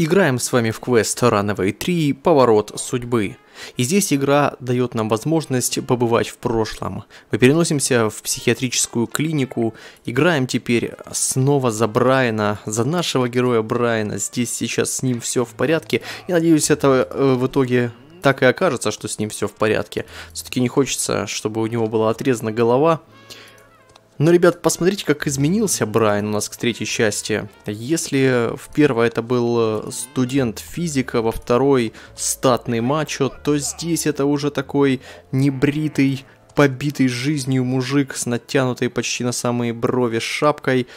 Играем с вами в квест Runaway 3 «Поворот судьбы». И здесь игра дает нам возможность побывать в прошлом. Мы переносимся в психиатрическую клинику, играем теперь снова за Брайана, за нашего героя Брайана. Здесь сейчас с ним все в порядке. И надеюсь, это э, в итоге так и окажется, что с ним все в порядке. Все-таки не хочется, чтобы у него была отрезана голова. Но, ребят, посмотрите, как изменился Брайан у нас к третьей части. Если в первой это был э, студент физика, во второй статный мачо, то здесь это уже такой небритый, побитый жизнью мужик с натянутой почти на самые брови шапкой.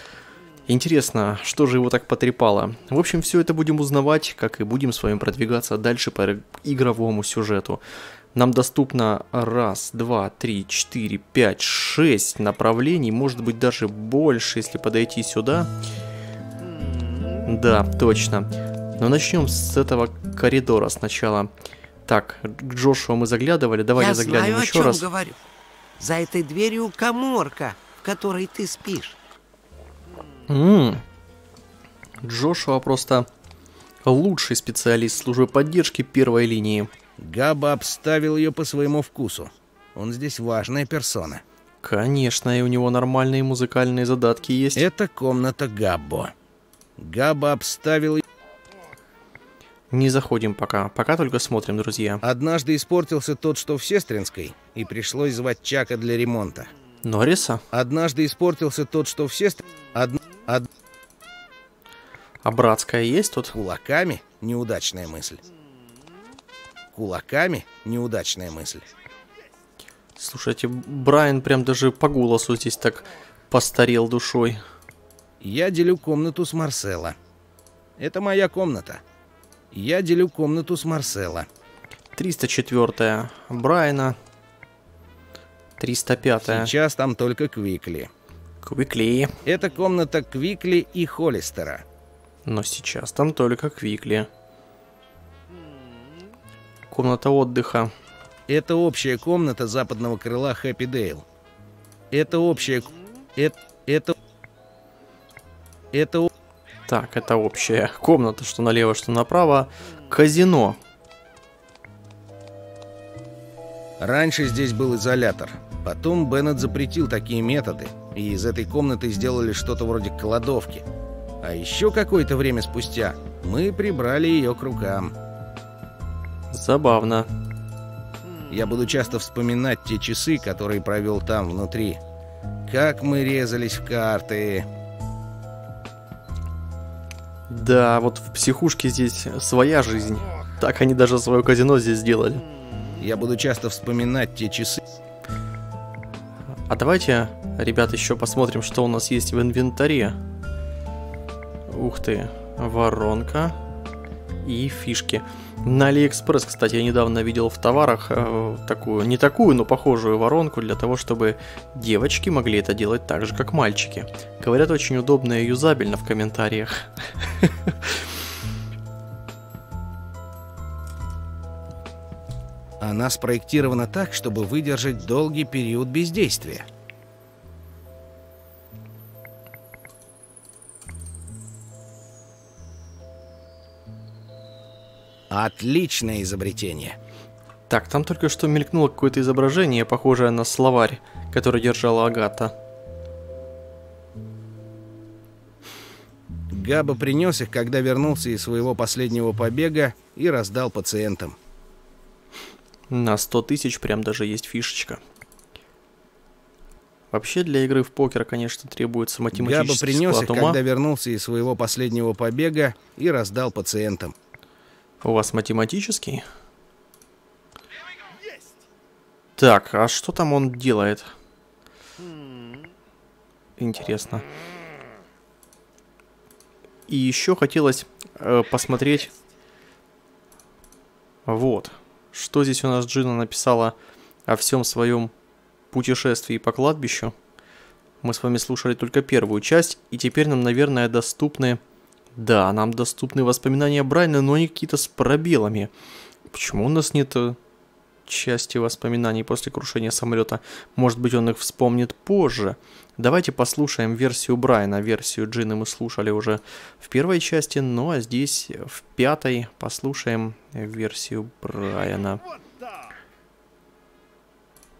Интересно, что же его так потрепало? В общем, все это будем узнавать, как и будем с вами продвигаться дальше по игровому сюжету. Нам доступно раз, два, три, четыре, пять, шесть направлений, может быть даже больше, если подойти сюда. Да, точно. Но начнем с этого коридора сначала. Так, к Джошуа мы заглядывали, давайте Я заглянем знаю, еще о чем раз. говорю. За этой дверью коморка, в которой ты спишь. М. Джошуа просто лучший специалист службы поддержки первой линии. Габа обставил ее по своему вкусу. Он здесь важная персона. Конечно, и у него нормальные музыкальные задатки есть. Это комната Габбо. Габа обставил ее... Не заходим пока, пока только смотрим, друзья. Однажды испортился тот, что в Сестринской, и пришлось звать Чака для ремонта. Норриса? Однажды испортился тот, что в Сестр... Од... Од... А братская есть тут? Кулаками? Неудачная мысль. Кулаками? Неудачная мысль. Слушайте, Брайан прям даже по голосу здесь так постарел душой. Я делю комнату с Марсело. Это моя комната. Я делю комнату с Марсело. 304 Брайана. 305 Сейчас там только Квикли. Квикли. Это комната Квикли и Холлистера. Но сейчас там только Квикли. Комната отдыха. Это общая комната западного крыла Хэппи Дейл. Это общая... Это... Это... Это... Так, это общая комната, что налево, что направо. Казино. Раньше здесь был изолятор. Потом Беннет запретил такие методы, и из этой комнаты сделали что-то вроде кладовки. А еще какое-то время спустя мы прибрали ее к рукам. Забавно. Я буду часто вспоминать те часы, которые провел там внутри. Как мы резались в карты. Да, вот в психушке здесь своя жизнь. Так они даже свое казино здесь сделали. Я буду часто вспоминать те часы. А давайте, ребят, еще посмотрим, что у нас есть в инвентаре. Ух ты, воронка и фишки. На Алиэкспресс, кстати, я недавно видел в товарах э, такую, не такую, но похожую воронку для того, чтобы девочки могли это делать так же, как мальчики. Говорят, очень удобно и юзабельно в комментариях. Она спроектирована так, чтобы выдержать долгий период бездействия. Отличное изобретение. Так, там только что мелькнуло какое-то изображение, похожее на словарь, который держала Агата. Габа принес их, когда вернулся из своего последнего побега и раздал пациентам. На 100 тысяч прям даже есть фишечка. Вообще для игры в покер, конечно, требуется Габа математический принес их, когда вернулся из своего последнего побега и раздал пациентам. У вас математический? Так, а что там он делает? Интересно. И еще хотелось э, посмотреть... Вот. Что здесь у нас Джина написала о всем своем путешествии по кладбищу. Мы с вами слушали только первую часть, и теперь нам, наверное, доступны... Да, нам доступны воспоминания Брайана, но они какие-то с пробелами. Почему у нас нет э, части воспоминаний после крушения самолета. Может быть, он их вспомнит позже. Давайте послушаем версию Брайана. Версию Джины мы слушали уже в первой части, ну а здесь в пятой послушаем версию Брайана.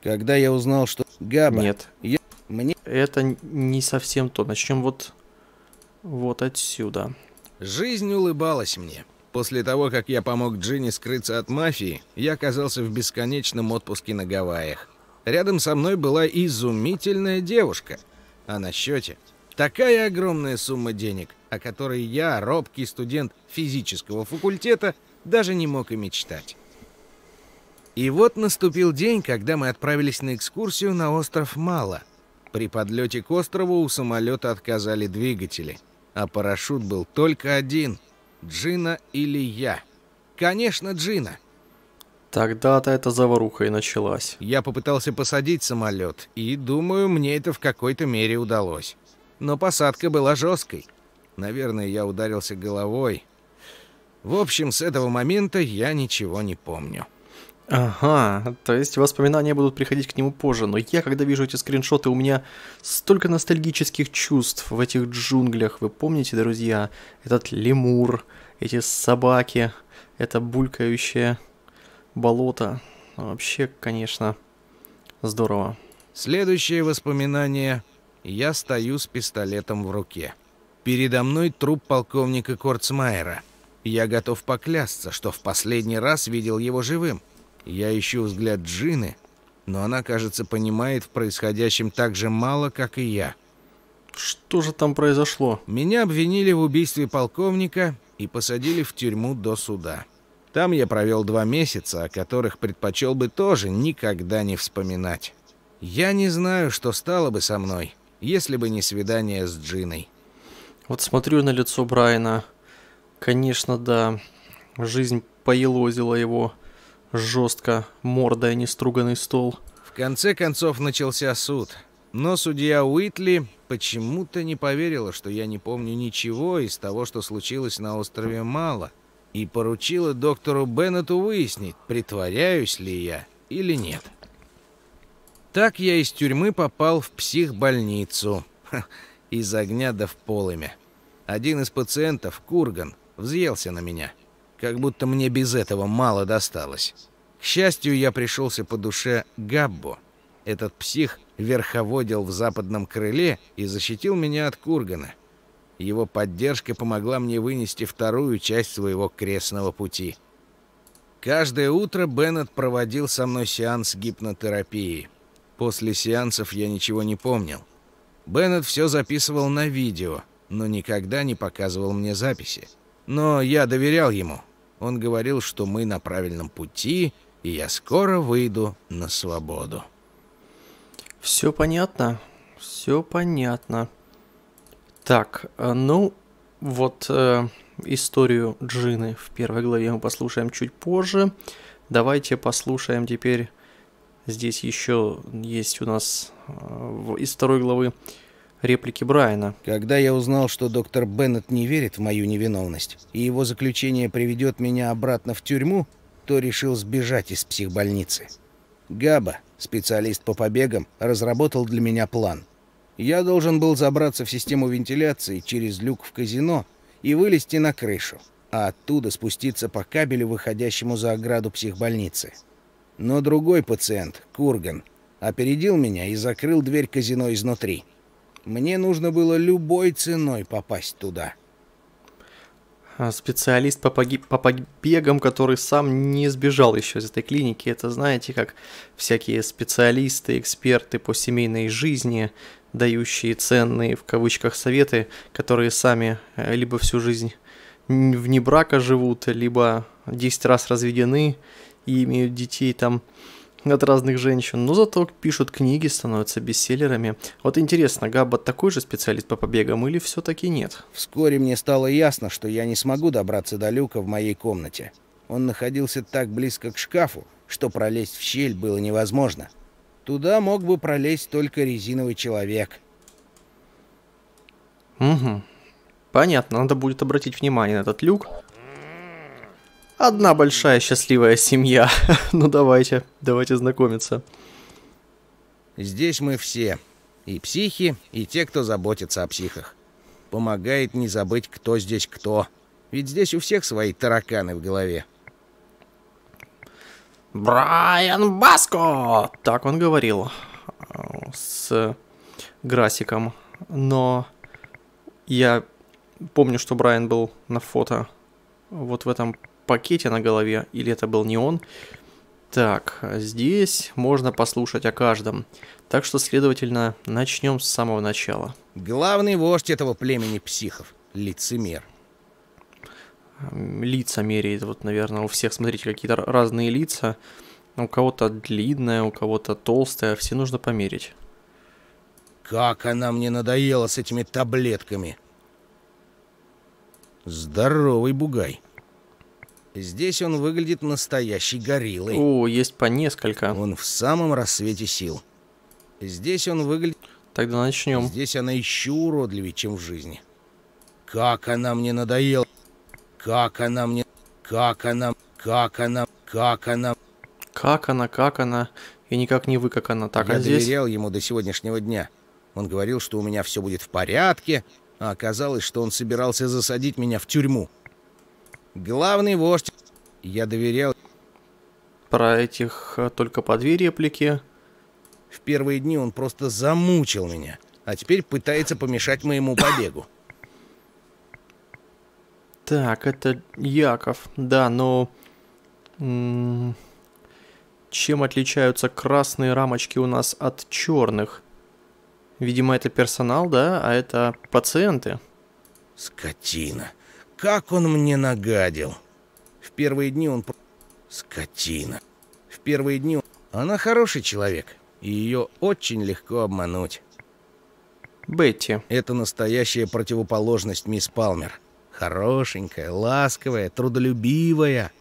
Когда я узнал, что Габа... Нет. Я... Мне... Это не совсем то. Начнем вот, вот отсюда. Жизнь улыбалась мне. После того, как я помог Джинни скрыться от мафии, я оказался в бесконечном отпуске на Гавайях. Рядом со мной была изумительная девушка. А на счете такая огромная сумма денег, о которой я, робкий студент физического факультета, даже не мог и мечтать. И вот наступил день, когда мы отправились на экскурсию на остров Мала. При подлете к острову у самолета отказали двигатели, а парашют был только один — Джина или я? Конечно, Джина. Тогда-то эта заваруха и началась. Я попытался посадить самолет, и, думаю, мне это в какой-то мере удалось. Но посадка была жесткой. Наверное, я ударился головой. В общем, с этого момента я ничего не помню. Ага, то есть воспоминания будут приходить к нему позже, но я, когда вижу эти скриншоты, у меня столько ностальгических чувств в этих джунглях. Вы помните, друзья, этот лемур, эти собаки, это булькающее болото. Вообще, конечно, здорово. Следующее воспоминание. Я стою с пистолетом в руке. Передо мной труп полковника Корцмайера. Я готов поклясться, что в последний раз видел его живым. Я ищу взгляд Джины, но она, кажется, понимает в происходящем так же мало, как и я. Что же там произошло? Меня обвинили в убийстве полковника и посадили в тюрьму до суда. Там я провел два месяца, о которых предпочел бы тоже никогда не вспоминать. Я не знаю, что стало бы со мной, если бы не свидание с Джиной. Вот смотрю на лицо Брайана. Конечно, да, жизнь поелозила его жестко, мордой неструганный стол. В конце концов начался суд. Но судья Уитли почему-то не поверила, что я не помню ничего из того, что случилось на острове Мало, и поручила доктору Беннету выяснить, притворяюсь ли я или нет. Так я из тюрьмы попал в психбольницу. из огня да в полымя. Один из пациентов, Курган, взъелся на меня как будто мне без этого мало досталось. К счастью, я пришелся по душе Габбо. Этот псих верховодил в западном крыле и защитил меня от Кургана. Его поддержка помогла мне вынести вторую часть своего крестного пути. Каждое утро Беннет проводил со мной сеанс гипнотерапии. После сеансов я ничего не помнил. Беннет все записывал на видео, но никогда не показывал мне записи. Но я доверял ему, он говорил, что мы на правильном пути, и я скоро выйду на свободу. Все понятно, все понятно. Так, э, ну, вот э, историю Джины в первой главе мы послушаем чуть позже. Давайте послушаем теперь. Здесь еще есть у нас э, из второй главы реплики Брайана. Когда я узнал, что доктор Беннет не верит в мою невиновность, и его заключение приведет меня обратно в тюрьму, то решил сбежать из психбольницы. Габа, специалист по побегам, разработал для меня план. Я должен был забраться в систему вентиляции через люк в казино и вылезти на крышу, а оттуда спуститься по кабелю, выходящему за ограду психбольницы. Но другой пациент, Курган, опередил меня и закрыл дверь казино изнутри. Мне нужно было любой ценой попасть туда. А, специалист по, погиб... по побегам, который сам не сбежал еще из этой клиники. Это знаете, как всякие специалисты, эксперты по семейной жизни, дающие ценные в кавычках советы, которые сами э, либо всю жизнь вне брака живут, либо 10 раз разведены и имеют детей там от разных женщин, но зато пишут книги, становятся бестселлерами. Вот интересно, Габбат такой же специалист по побегам или все-таки нет? Вскоре мне стало ясно, что я не смогу добраться до люка в моей комнате. Он находился так близко к шкафу, что пролезть в щель было невозможно. Туда мог бы пролезть только резиновый человек. Угу. Понятно, надо будет обратить внимание на этот люк. Одна большая счастливая семья. ну давайте, давайте знакомиться. Здесь мы все. И психи, и те, кто заботится о психах. Помогает не забыть, кто здесь кто. Ведь здесь у всех свои тараканы в голове. Брайан Баско! Так он говорил э, с Грасиком. Но я помню, что Брайан был на фото вот в этом пакете на голове. Или это был не он. Так, здесь можно послушать о каждом. Так что, следовательно, начнем с самого начала. Главный вождь этого племени психов – лицемер лица меряет. Вот, наверное, у всех, смотрите, какие-то разные лица. У кого-то длинная, у кого-то толстая. Все нужно померить. Как она мне надоела с этими таблетками. Здоровый бугай. Здесь он выглядит настоящей гориллой. О, есть по несколько. Он в самом рассвете сил. Здесь он выглядит... Тогда начнем. Здесь она еще уродливее, чем в жизни. Как она мне надоела. Как она мне... Как она... Как она... Как она... Как она, как она... И никак не вы, как она. Так, Я а здесь... доверял ему до сегодняшнего дня. Он говорил, что у меня все будет в порядке, а оказалось, что он собирался засадить меня в тюрьму. Главный вождь... Я доверял... Про этих э, только по две реплики. В первые дни он просто замучил меня, а теперь пытается помешать моему побегу. Так, это Яков. Да, но... Чем отличаются красные рамочки у нас от черных? Видимо, это персонал, да? А это пациенты. Скотина. Как он мне нагадил. В первые дни он... Скотина. В первые дни он... Она хороший человек, и ее очень легко обмануть. Бетти. Это настоящая противоположность мисс Палмер. Хорошенькая, ласковая, трудолюбивая.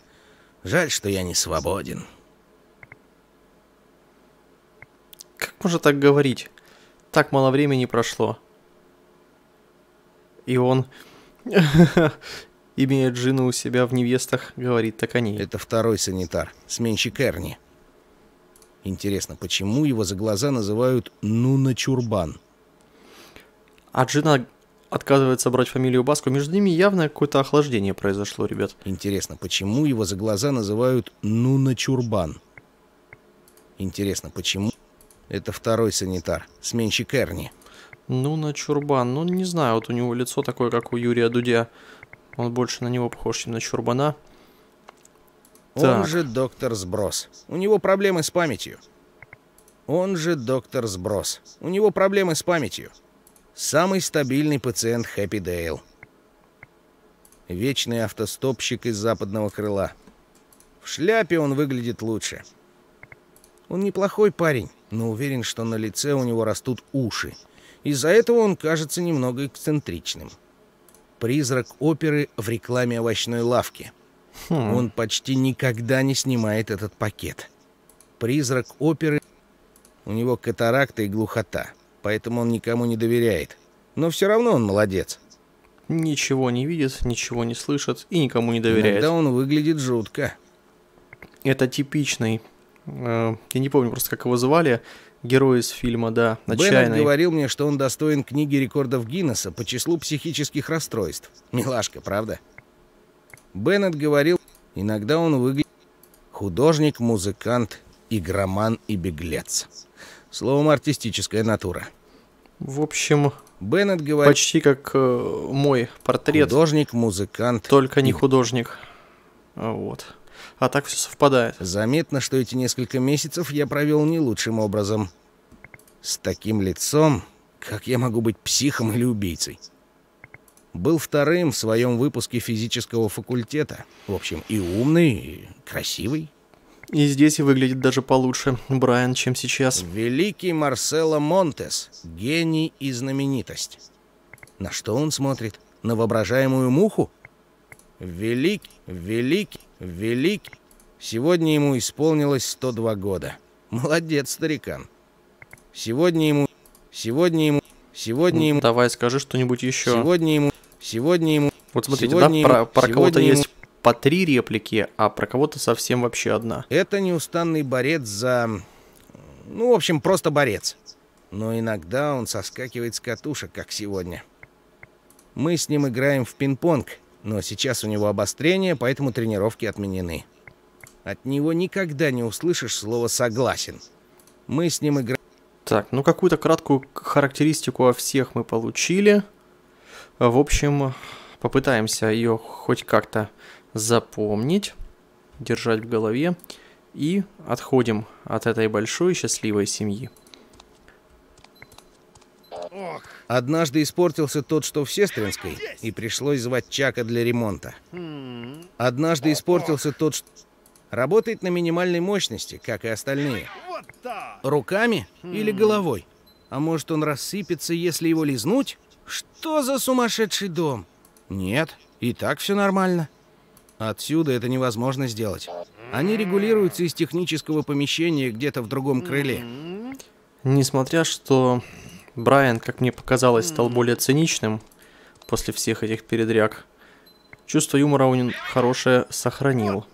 Жаль, что я не свободен. Как можно так говорить? Так мало времени прошло. И он, имея Джину у себя в невестах, говорит так о ней. Это второй санитар, сменщик Эрни. Интересно, почему его за глаза называют Нуна Чурбан? А Джина отказывается брать фамилию Баску. Между ними явно какое-то охлаждение произошло, ребят. Интересно, почему его за глаза называют Нуна Чурбан? Интересно, почему? Это второй санитар, сменщик Эрни. Нуна Чурбан. Ну, не знаю, вот у него лицо такое, как у Юрия Дудя. Он больше на него похож, чем на Чурбана. Он так. же доктор Сброс. У него проблемы с памятью. Он же доктор Сброс. У него проблемы с памятью. Самый стабильный пациент Хэппи Дейл. Вечный автостопщик из западного крыла. В шляпе он выглядит лучше. Он неплохой парень, но уверен, что на лице у него растут уши. Из-за этого он кажется немного эксцентричным. Призрак оперы в рекламе овощной лавки. Хм. Он почти никогда не снимает этот пакет. Призрак оперы... У него катаракта и глухота поэтому он никому не доверяет. Но все равно он молодец. Ничего не видит, ничего не слышит и никому не доверяет. Иногда он выглядит жутко. Это типичный, э, я не помню просто, как его звали, герой из фильма, да, «Отчаянный». Беннет говорил мне, что он достоин книги рекордов Гиннесса по числу психических расстройств. Милашка, правда? Беннет говорил, иногда он выглядит художник, музыкант, игроман и беглец. Словом, артистическая натура. В общем, Беннет говорит... Почти как э, мой портрет. Художник, музыкант. Только не художник. Вот. А так все совпадает. Заметно, что эти несколько месяцев я провел не лучшим образом. С таким лицом, как я могу быть психом или убийцей? Был вторым в своем выпуске физического факультета. В общем, и умный, и красивый. И здесь выглядит даже получше Брайан, чем сейчас. Великий Марсело Монтес, гений и знаменитость. На что он смотрит? На воображаемую муху? Велик, велик, велик. Сегодня ему исполнилось 102 года. Молодец, старикан. Сегодня ему... Сегодня ему... Сегодня ему... Давай скажи что-нибудь еще. Сегодня ему... Сегодня ему... Вот смотрите, сегодня да, про, про кого-то есть по три реплики, а про кого-то совсем вообще одна. Это неустанный борец за... Ну, в общем, просто борец. Но иногда он соскакивает с катушек, как сегодня. Мы с ним играем в пинг-понг, но сейчас у него обострение, поэтому тренировки отменены. От него никогда не услышишь слово «согласен». Мы с ним играем... Так, ну какую-то краткую характеристику о всех мы получили. В общем, попытаемся ее хоть как-то запомнить, держать в голове. И отходим от этой большой счастливой семьи. Однажды испортился тот, что в Сестринской, и пришлось звать Чака для ремонта. Однажды испортился тот, что... Работает на минимальной мощности, как и остальные. Руками или головой? А может он рассыпется, если его лизнуть? Что за сумасшедший дом? Нет, и так все нормально. Отсюда это невозможно сделать. Они регулируются из технического помещения где-то в другом крыле. Несмотря что Брайан, как мне показалось, стал более циничным после всех этих передряг, чувство юмора он хорошее сохранил.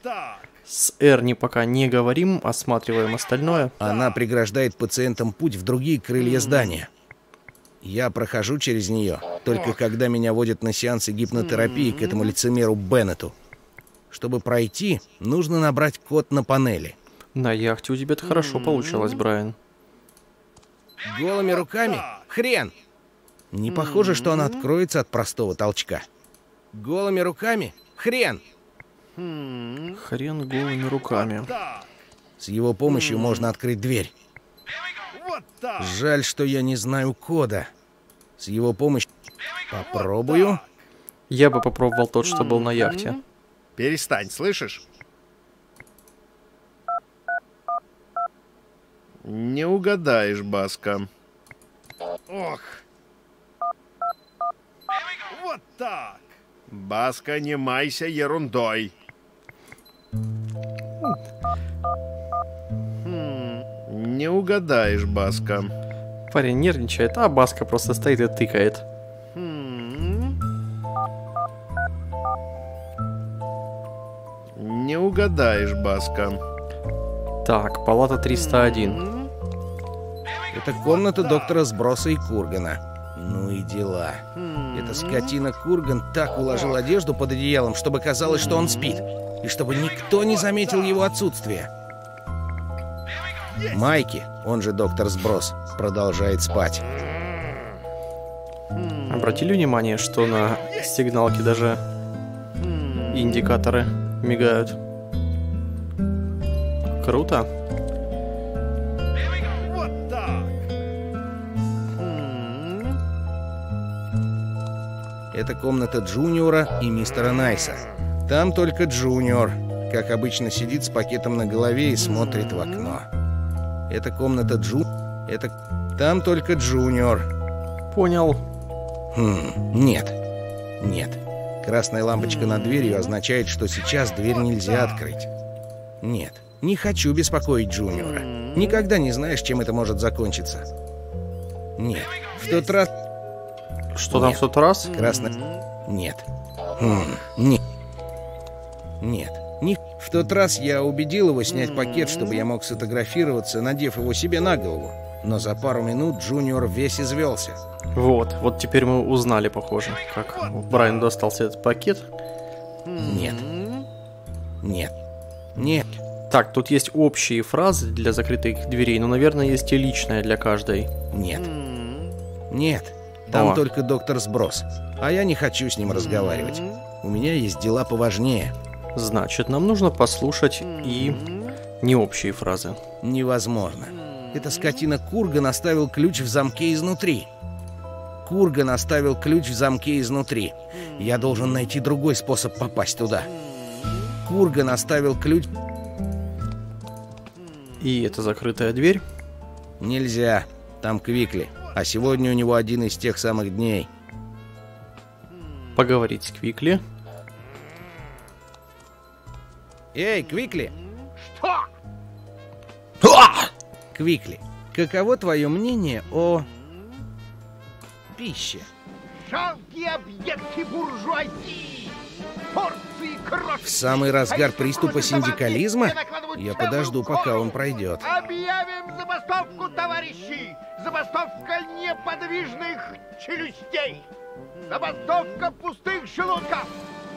С Эрни пока не говорим, осматриваем остальное. Она преграждает пациентам путь в другие крылья здания. Я прохожу через нее, только когда меня водят на сеансы гипнотерапии к этому лицемеру Беннету. Чтобы пройти, нужно набрать код на панели. На яхте у тебя-то хорошо получилось, Брайан. Голыми руками? Хрен! Не похоже, что она откроется от простого толчка. Голыми руками? Хрен! Хрен голыми руками. С его помощью можно открыть дверь. Жаль, что я не знаю кода. С его помощью... Попробую. Я бы попробовал тот, что был на яхте. Перестань, слышишь? Не угадаешь, Баска. Ох. Вот так. Баска, не майся ерундой. Хм, не угадаешь, Баска. Парень нервничает, а Баска просто стоит и тыкает. Хм. Не угадаешь, Баска. Так, палата 301. Это комната доктора Сброса и Кургана. Ну и дела. Эта скотина Курган так уложил одежду под одеялом, чтобы казалось, что он спит. И чтобы никто не заметил его отсутствие. Майки, он же доктор Сброс, продолжает спать. Обратили внимание, что на сигналке даже индикаторы мигают? Круто. Это комната Джуниора и мистера Найса. Там только Джуниор, как обычно, сидит с пакетом на голове и смотрит в окно. Это комната Джу... Это... Там только Джуниор. Понял. Хм, нет. Нет. Красная лампочка над дверью означает, что сейчас дверь нельзя открыть. Нет, не хочу беспокоить Джуниора. Никогда не знаешь, чем это может закончиться. Нет, в тот раз... Что там в тот раз? Красная... Нет. Хм, нет. Нет. Не... В тот раз я убедил его снять пакет, чтобы я мог сфотографироваться, надев его себе на голову. Но за пару минут Джуниор весь извелся. Вот, вот теперь мы узнали, похоже, как Брайан достался этот пакет. Нет. Нет. Нет. Так, тут есть общие фразы для закрытых дверей, но, наверное, есть и личная для каждой. Нет. Нет. Там О. только доктор Сброс. А я не хочу с ним разговаривать. У меня есть дела поважнее. Значит, нам нужно послушать и не общие фразы. Невозможно. Эта скотина Курган оставил ключ в замке изнутри. Курган оставил ключ в замке изнутри. Я должен найти другой способ попасть туда. Курган оставил ключ... И это закрытая дверь. Нельзя. Там Квикли. А сегодня у него один из тех самых дней. Поговорить с Квикли. Эй, Квикли! Квикли, каково твое мнение о... пище? Жалкие объекты буржуазии! В самый разгар приступа синдикализма? Я подожду, пока он пройдет. Объявим забастовку, товарищи! Забастовка неподвижных челюстей! Забастовка пустых желудков!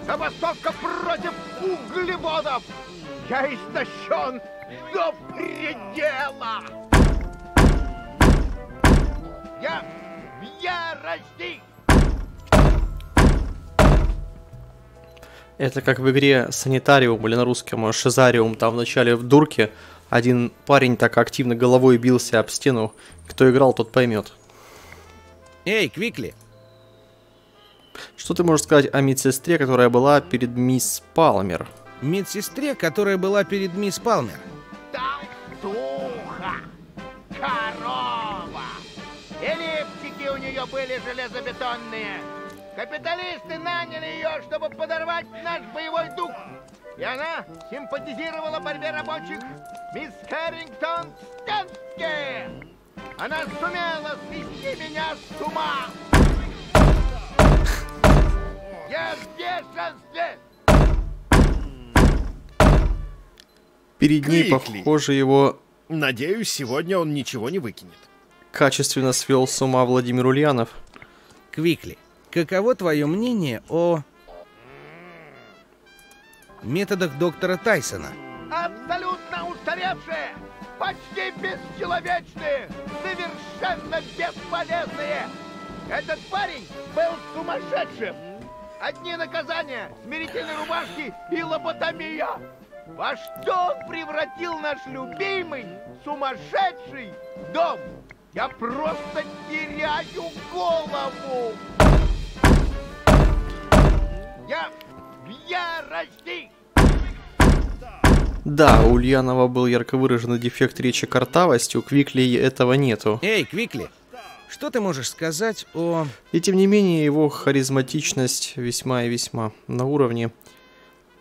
Забастовка против углеводов! Я истощен до предела! Я в ярости! Это как в игре Санитариум или на русском Шизариум, там в начале в дурке один парень так активно головой бился об стену. Кто играл, тот поймет. Эй, Квикли, Что ты можешь сказать о медсестре, которая была перед мисс Палмер? медсестре, которая была перед мисс Палмер. Толстуха! Корова! И у нее были железобетонные. Капиталисты наняли ее, чтобы подорвать наш боевой дух. И она симпатизировала борьбе рабочих. Мисс Кэррингтон Стэнски! Она сумела свести меня с ума! Я в бешенстве! Перед ней, Крикли. похоже, его Надеюсь, сегодня он ничего не выкинет. качественно свел с ума Владимир Ульянов. Квикли, каково твое мнение о методах доктора Тайсона? абсолютно устаревшие, почти бесчеловечные, совершенно бесполезные. Этот парень был сумасшедшим. Одни наказания, смирительные рубашки и лоботомия. Во что он превратил наш любимый, сумасшедший дом? Я просто теряю голову. Ярости. Да, у Ульянова был ярко выраженный дефект речи картавости, у Квикли этого нету. Эй, Квикли, что ты можешь сказать о... И тем не менее, его харизматичность весьма и весьма на уровне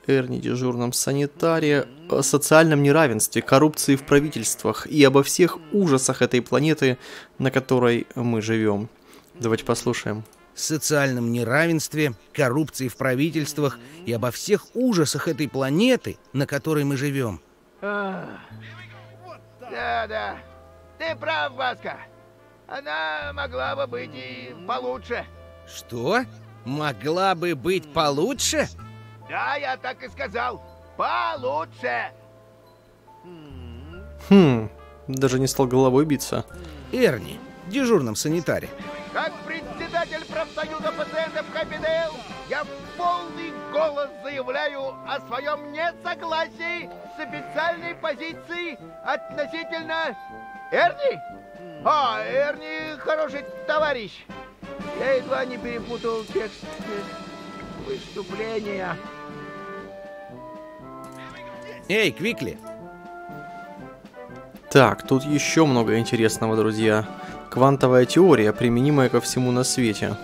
Эрни, дежурном санитаре, о социальном неравенстве, коррупции в правительствах и обо всех ужасах этой планеты, на которой мы живем. Давайте послушаем. Социальном неравенстве, коррупции в правительствах и обо всех ужасах этой планеты, на которой мы живем. Ах. Да, да. Ты прав, Васка. Она могла бы быть и получше. Что? Могла бы быть получше? Да, я так и сказал. Получше. Хм, даже не стал головой биться. Эрни, дежурном санитаре. Как председатель профсоюза пациентов Капидейл, я в полный голос заявляю о своем несогласии с официальной позицией относительно Эрни. А, Эрни хороший товарищ. Я едва не перепутал текст выступления. Эй, Квикли, Так, тут еще много интересного, друзья. Квантовая теория, применимая ко всему на свете.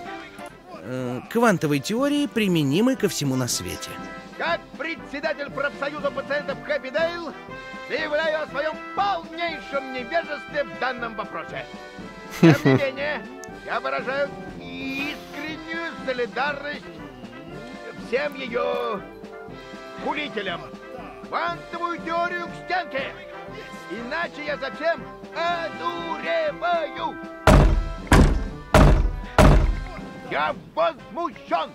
э, квантовой теории применимы ко всему на свете. Как председатель профсоюза пациентов Капидейл, заявляю о своем полнейшем невежестве в данном вопросе. Тем не менее, я выражаю искреннюю солидарность всем ее хулителям. Квантовую теорию к стенке! Иначе я совсем одуреваю! Я возмущен!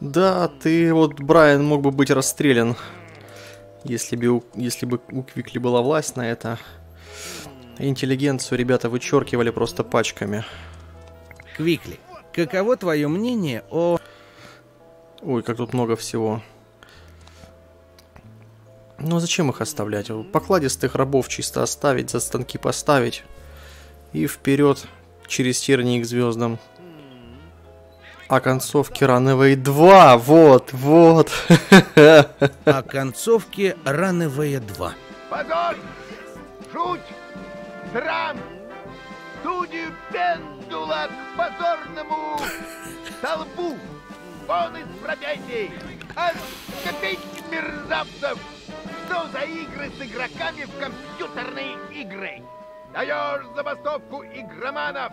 Да, ты вот, Брайан, мог бы быть расстрелян, если бы, у- если бы у Квикли была власть на это. Интеллигенцию ребята вычеркивали просто пачками. Квикли, каково твое мнение о... Ой, как тут много всего. Ну а зачем их оставлять? Покладистых рабов чисто оставить, за станки поставить. И вперед через тернии к звездам. А концовки Runaway 2, вот, вот. о концовке Runaway 2? Позор! Жуть! Срам! Студию Пендула к позорному столбу! Вон из профессий! Отскопить мерзавцев! Что за игры с игроками в компьютерные игры? Даешь забастовку игроманов!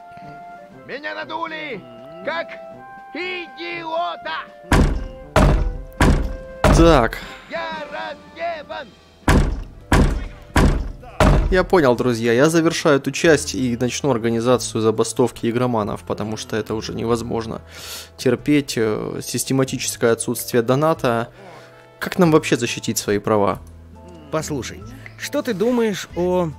Меня надули, как Идиота! Так, Я разгневан! я понял, друзья. Я завершаю эту часть и начну организацию забастовки игроманов, потому что это уже невозможно терпеть. э, Систематическое отсутствие доната. Как нам вообще защитить свои права? Послушай, что ты думаешь о...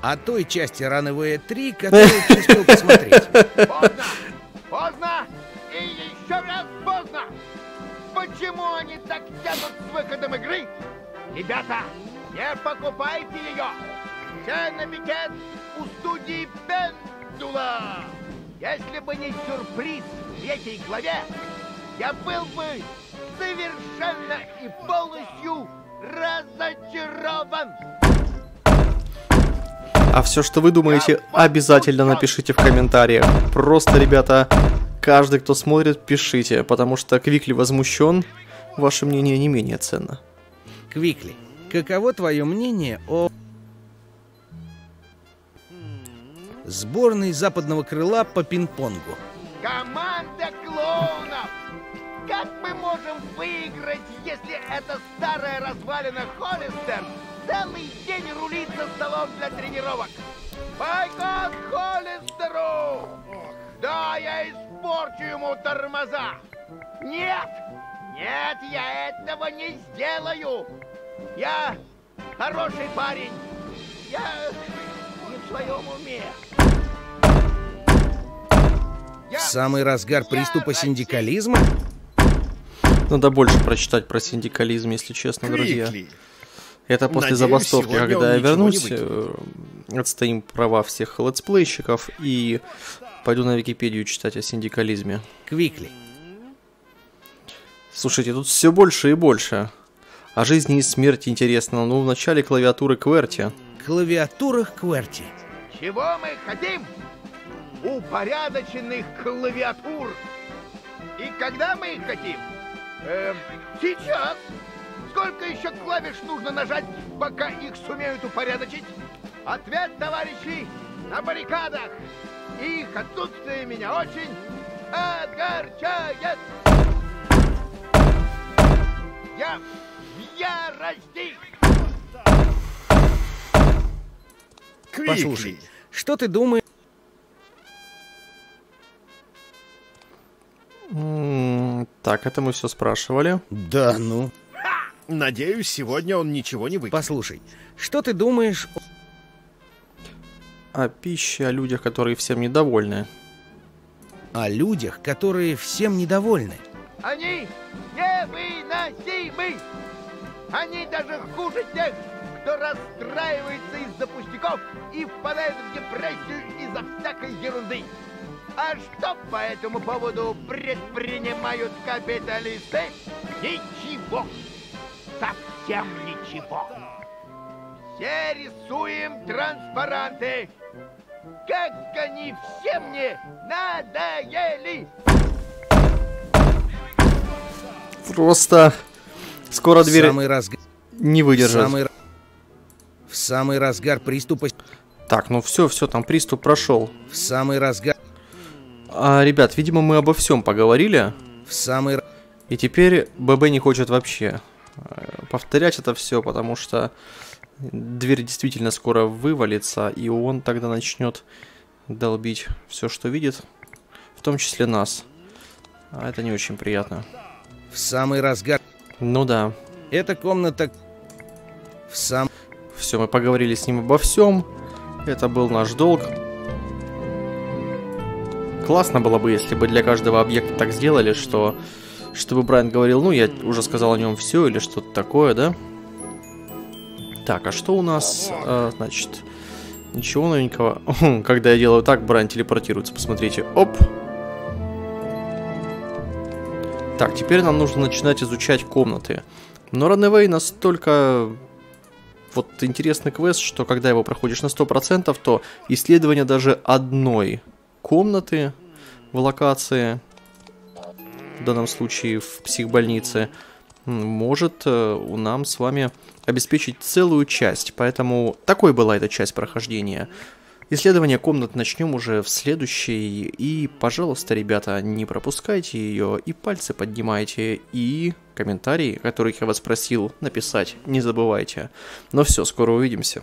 О той части Runaway 3, которую ты посмотреть? Поздно! Поздно! И еще раз поздно! Почему они так тянут с выходом игры? Ребята, не покупайте ее! Все на пикет у студии Пендула! Если бы не сюрприз в третьей главе, я был бы совершенно и полностью разочарован! А все, что вы думаете, обязательно напишите в комментариях. Просто, ребята, каждый, кто смотрит, пишите, потому что Квикли возмущен. Ваше мнение не менее ценно. Квикли, каково твое мнение о... Сборной западного крыла по пинг-понгу. Команда выиграть, если эта старая развалина Холлистер целый день рулит за столом для тренировок? Бойкот Холлистеру! Да, я испорчу ему тормоза! Нет! Нет, я этого не сделаю! Я хороший парень! Я не в своем уме! В самый разгар приступа синдикализма? Надо больше прочитать про синдикализм, если честно, друзья. Это после Надеюсь, забастовки, когда я вернусь, э, отстоим права всех летсплейщиков и пойду на Википедию читать о синдикализме. Quickly, Слушайте, тут все больше и больше. О жизни и смерти интересно, ну в начале клавиатуры QWERTY. клавиатурах QWERTY. Чего мы хотим? Упорядоченных клавиатур. И когда мы их хотим? Эм, сейчас. Сколько еще клавиш нужно нажать, пока их сумеют упорядочить? Ответ, товарищи, на баррикадах. Их отсутствие меня очень огорчает. Я в ярости. Послушай, что ты думаешь? Так, это мы все спрашивали. Да ну. Надеюсь, сегодня он ничего не выкинет. Послушай, что ты думаешь О пище, о людях, которые всем недовольны. о людях, которые всем недовольны? Они невыносимы! Они даже хуже тех, кто расстраивается из-за пустяков и впадает в депрессию из-за всякой ерунды. А что по этому поводу предпринимают капиталисты? Ничего. Совсем ничего. Все рисуем транспаранты. Как они все мне надоели! Просто скоро В дверь самый разгар... не выдержит. самый... В самый разгар приступа... Так, ну все, все, там приступ прошел. В самый разгар... А, ребят, видимо, мы обо всем поговорили. В самый... И теперь ББ не хочет вообще э, повторять это все, потому что дверь действительно скоро вывалится, и он тогда начнет долбить все, что видит, в том числе нас. А это не очень приятно. В самый разгар... Ну да, Эта комната... В сам... все, мы поговорили с ним обо всем. Это был наш долг. Классно было бы, если бы для каждого объекта так сделали, что чтобы Брайан говорил, ну, я уже сказал о нем все или что-то такое, да? Так, а что у нас, э, значит, ничего новенького. Когда я делаю так, Брайан телепортируется, посмотрите. Оп! Так, теперь нам нужно начинать изучать комнаты. Но Ранэвей настолько вот интересный квест, что когда его проходишь на 100%, то исследование даже одной комнаты в локации, в данном случае в психбольнице, может э, нам с вами обеспечить целую часть. Поэтому такой была эта часть прохождения. Исследование комнат начнем уже в следующей. И, пожалуйста, ребята, не пропускайте ее, и пальцы поднимайте, и комментарии, которых я вас просил написать, не забывайте. Но все, скоро увидимся.